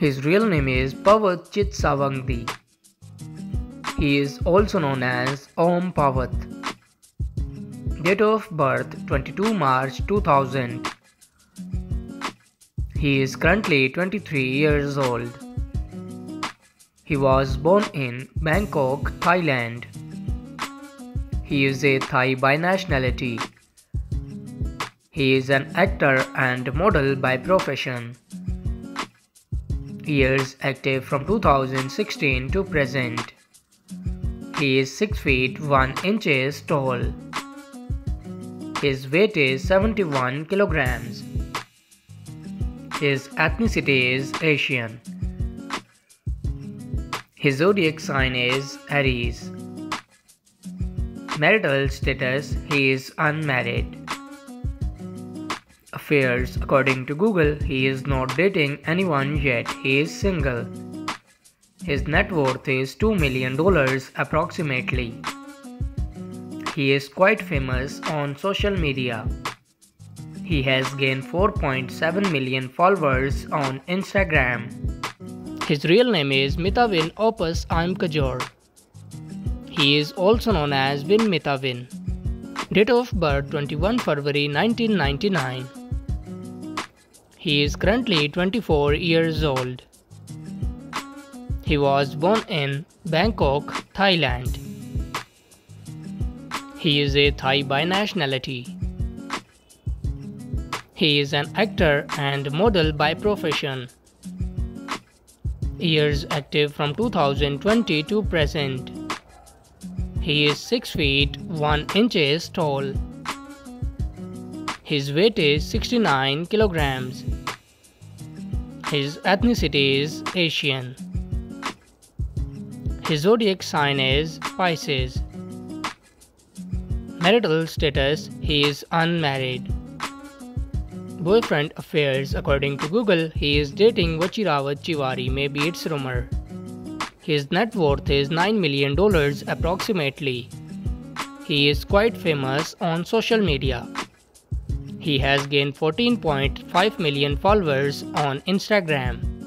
His real name is Pawat Chitsawangdee. He is also known as Ohm Pawat. Date of birth 22 March 2000. He is currently 23 years old. He was born in Bangkok, Thailand. He is a Thai by nationality. He is an actor and model by profession. Years active from 2016 to present. He is 6 feet 1 inches tall. His weight is 71 kilograms. His ethnicity is Asian. His zodiac sign is Aries. Marital status He is unmarried. Affairs According to Google, he is not dating anyone yet. He is single. His net worth is $2 million approximately. He is quite famous on social media. He has gained 4.7 million followers on Instagram. His real name is Metawin Opus I'm Kajor. He is also known as Win Metawin. Date of birth 21 February 1999. He is currently 24 years old. He was born in Bangkok, Thailand. He is a Thai by nationality. He is an actor and model by profession. Years active from 2020 to present. He is 6 feet 1 inches tall. His weight is 69 kilograms. His ethnicity is Asian. His zodiac sign is Pisces. Marital status He is unmarried. Boyfriend affairs According to Google, he is dating Vachirawit Chivaaree, maybe it's rumor. His net worth is $9 million approximately. He is quite famous on social media. He has gained 14.5 million followers on Instagram.